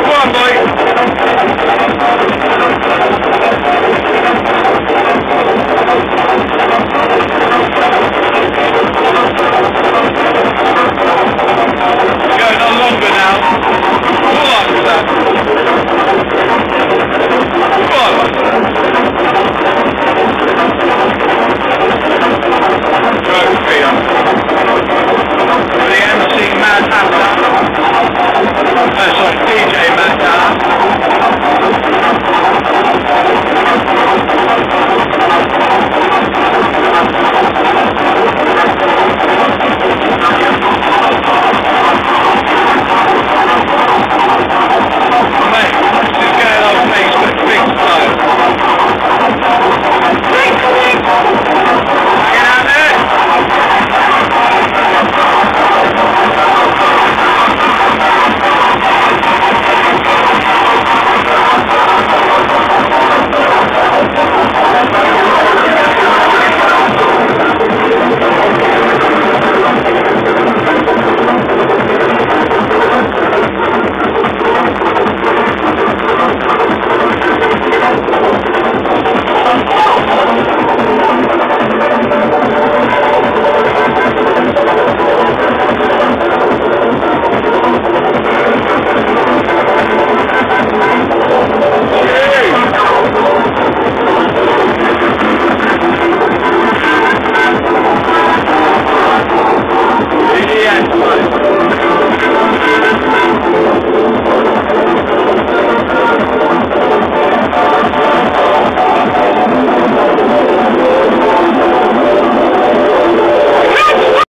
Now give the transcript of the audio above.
Come on, boy.